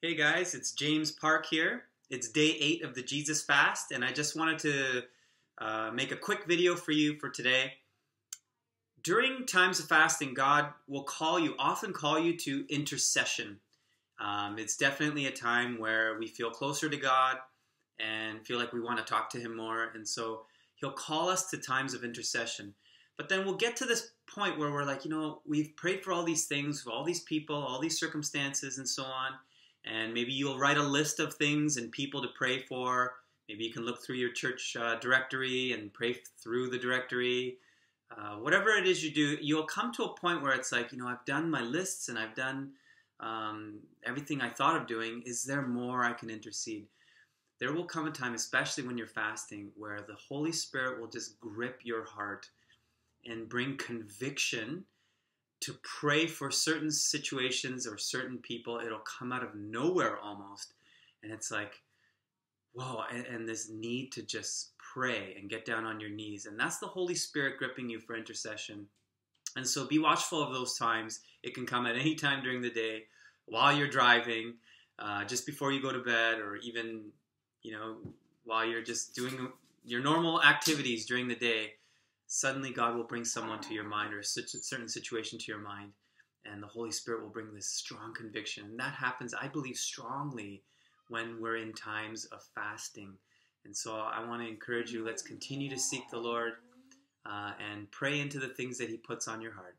Hey guys, it's James Park here. It's day eight of the Jesus Fast, and I just wanted to uh, make a quick video for you for today. During times of fasting, God will call you, often call you to intercession. Um, it's definitely a time where we feel closer to God and feel like we want to talk to Him more, and so He'll call us to times of intercession. But then we'll get to this point where we're like, you know, we've prayed for all these things, for all these people, all these circumstances, and so on and maybe you'll write a list of things and people to pray for. Maybe you can look through your church uh, directory and pray through the directory. Uh, whatever it is you do, you'll come to a point where it's like, you know, I've done my lists and I've done um, everything I thought of doing. Is there more I can intercede? There will come a time, especially when you're fasting, where the Holy Spirit will just grip your heart and bring conviction to pray for certain situations or certain people. It'll come out of nowhere almost. And it's like, whoa, and, and, this need to just pray and get down on your knees. And that's the Holy Spirit gripping you for intercession. And so be watchful of those times. It can come at any time during the day, while you're driving, uh, just before you go to bed, or even, you know, while you're just doing your normal activities during the day suddenly God will bring someone to your mind or a certain situation to your mind, and the Holy Spirit will bring this strong conviction. And that happens, I believe, strongly when we're in times of fasting. And so I want to encourage you let's continue to seek the Lord uh, and pray into the things that He puts on your heart.